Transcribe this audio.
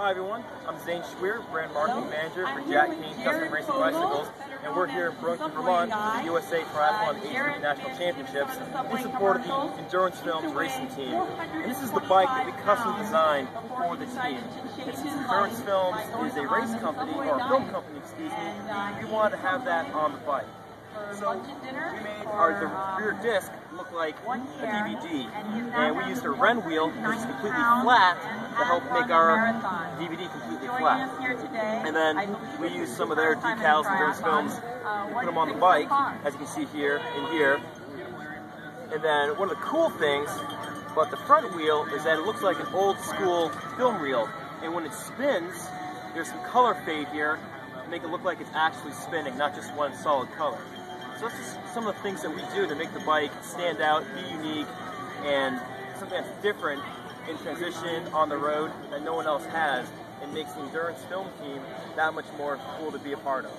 Hi everyone, I'm Zane Schweer, Brand Marketing Manager for Jack Kane Custom Racing Bicycles, and we're here in Burlington, Vermont for the USA Triathlon Age Group National Championships. in support of the Endurance Films racing team. And this is the bike that we custom designed for the team. Since Endurance Films is a race company, or a film company, excuse me, we wanted to have that on the bike. So we made our the rear disc look like a DVD, and we used a Ren wheel, which is completely flat, to help make our DVD completely flat. And then we use some of their decals and Endurance films and put them on the bike, as you can see here and here. And then one of the cool things about the front wheel is that it looks like an old school film reel. And when it spins, there's some color fade here to make it look like it's actually spinning, not just one solid color. So that's just some of the things that we do to make the bike stand out, be unique, and something that's different in transition on the road that no one else has and makes the endurance film team that much more cool to be a part of.